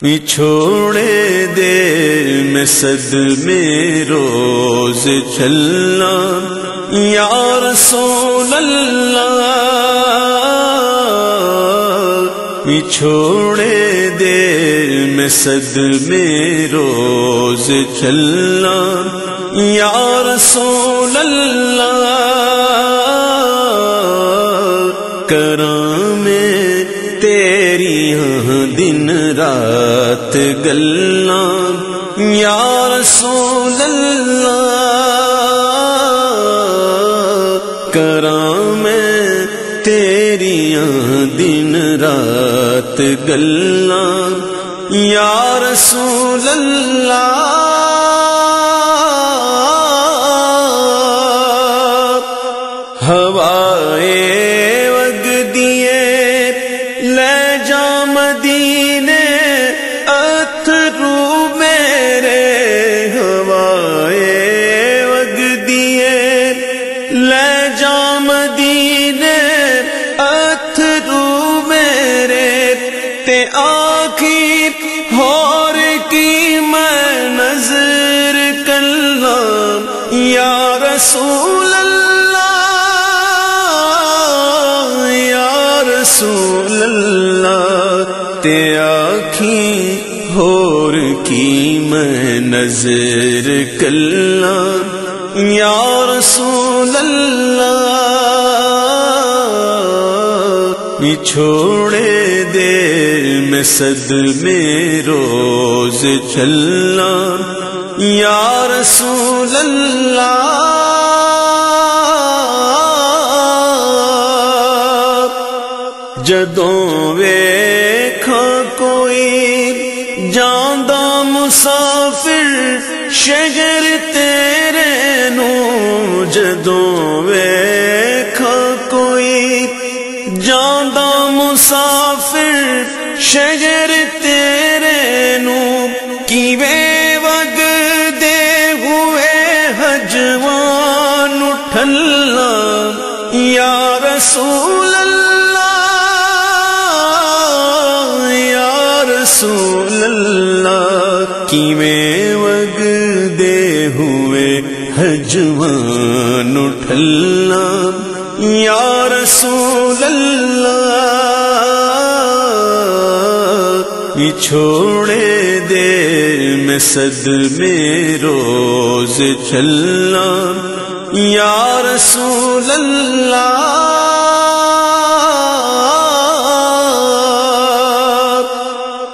چھوڑے دے میں صد میں روز چلنا یا رسول اللہ چھوڑے دے میں صد میں روز چلنا یا رسول اللہ کرام دن رات گلا یا رسول اللہ، کرام تیری دن رات گلا یا رسول اللہ، ہوائے تے آخر ہور کی میں نظر کلام یا رسول اللہ، یا رسول اللہ تے آخی ہور کی میں نظر کلام یا رسول اللہ چھوڑے دے میں میں روز چلنا، یا رسول اللہ۔ جدوں ویکھا کوئی جاندہ مسافر شہر تیرے نو جدوں ویکھا کوئی جاندہ مسافر شہر تیرے نو کی وے وگ دے ہوئے حجوان اٹھلا یا رسول اللہ، یا رسول اللہ کی وے وگ دے ہوئے حجوان اٹھلا یا رسول اللہ چھوڑے دے، میں صد میں روز چلنا۔ یا رسول اللہ،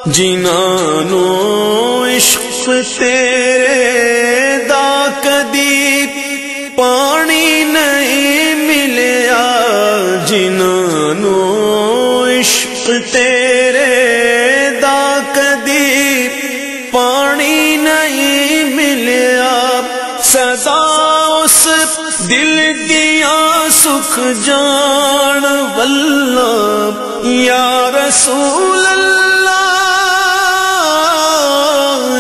جنانو، عشق تیرے دا کدی پانی نہیں ملیا۔ جنانو، عشق تیرے سدا اس دل دیا سکھ جان، واللہ، یا رسول اللہ،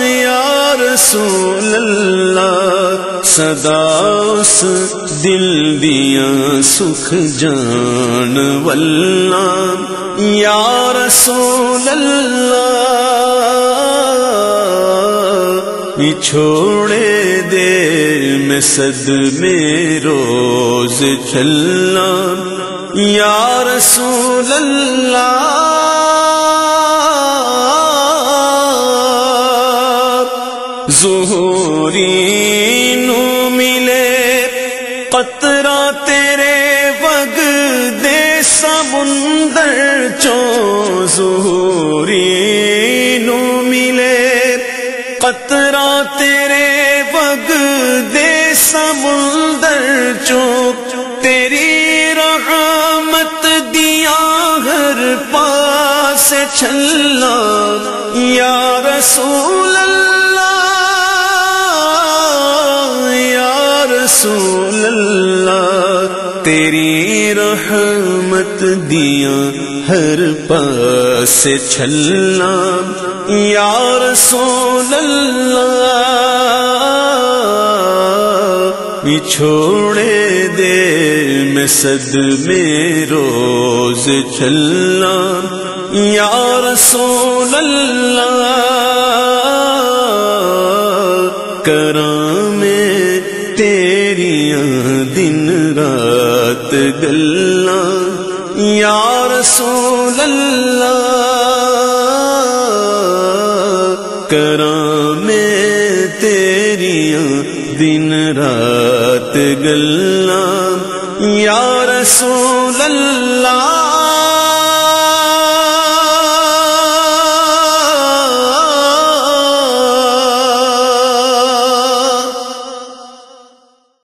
یا رسول اللہ سدا اس دل دیا سکھ جان، واللہ، یا رسول اللہ۔ چھوڑے صد میں روز چلنا۔ یا رسول اللہ۔ ظہوری نو ملے۔ قطرہ تیرے وگ دے سمندر چو۔ ظہوری نو ملے۔ قطرہ سمندر چو تیری رحمت دیا ہر پاس چھلا۔ یا رسول اللہ، یا رسول اللہ، تیری رحمت دیا ہر پاس چھلنا یا رسول اللہ بچھوڑے دے، میں صد میں روز چلنا۔ یا رسول اللہ، کرام تیریاں دن رات گلا یا رسول اللہ، کرام تیریاں دن رات گلا یا رسول اللہ